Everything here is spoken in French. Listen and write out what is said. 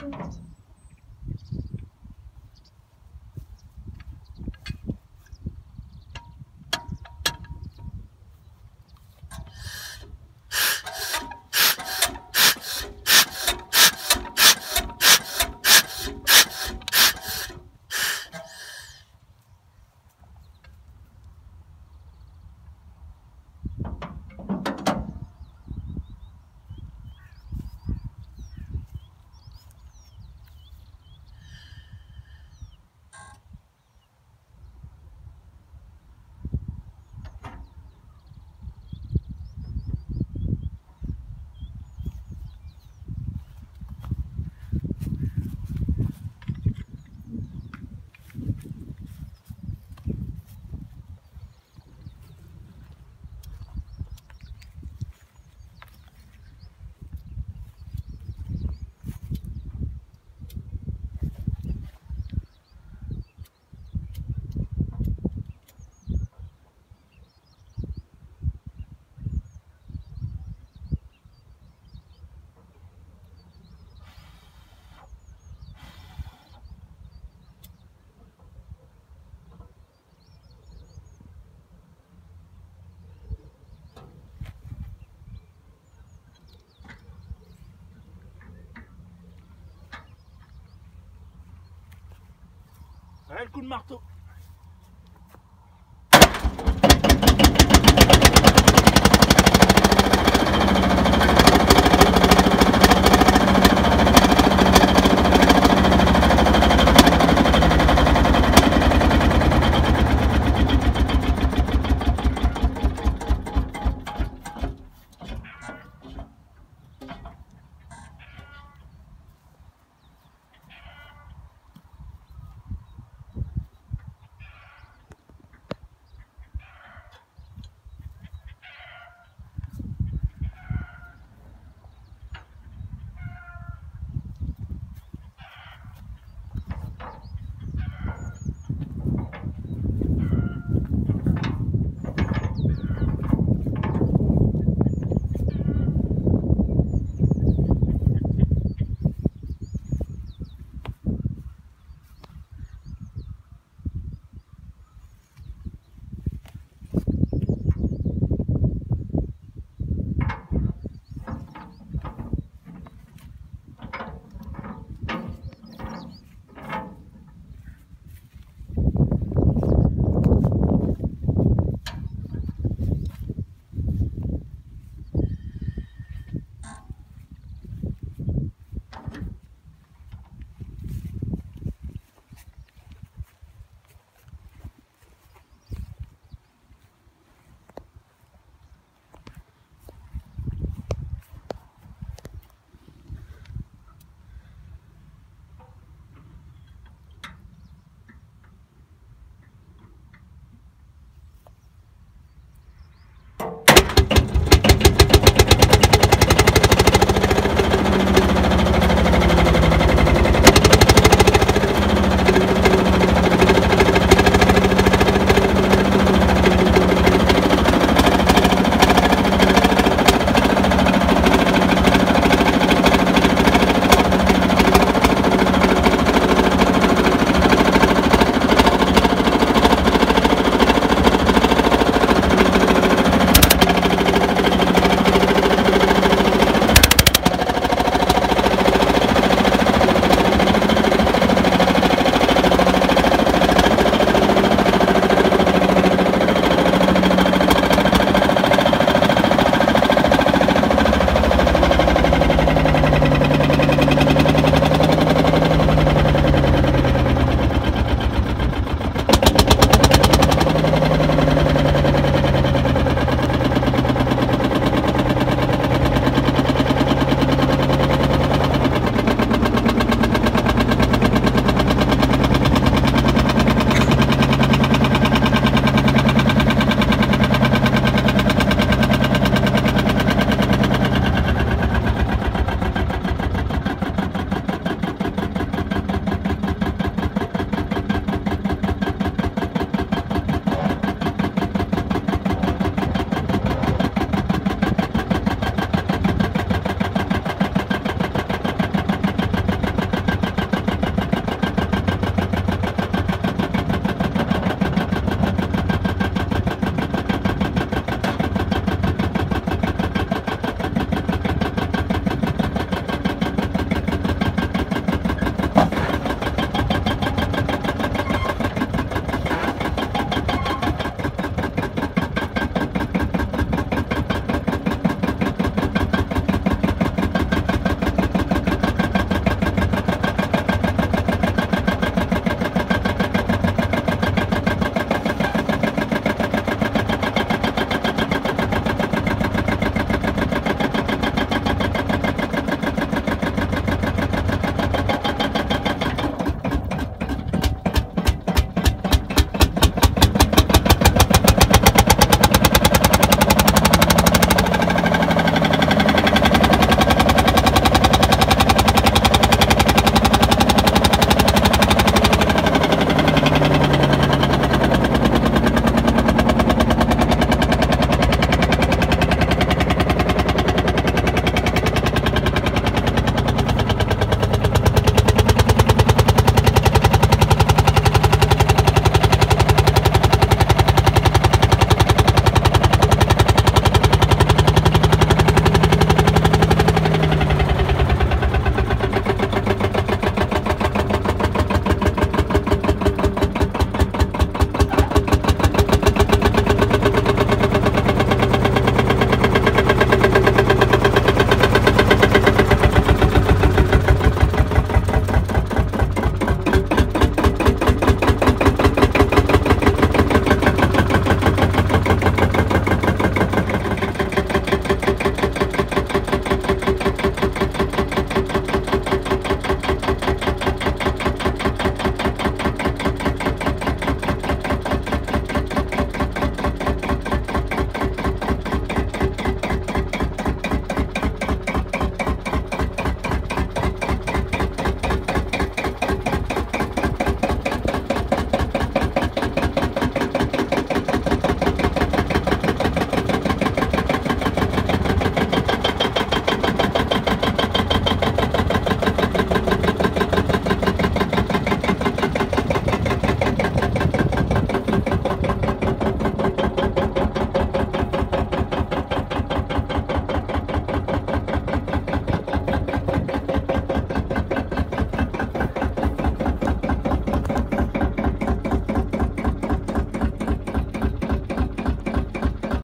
approved. Le coup de marteau.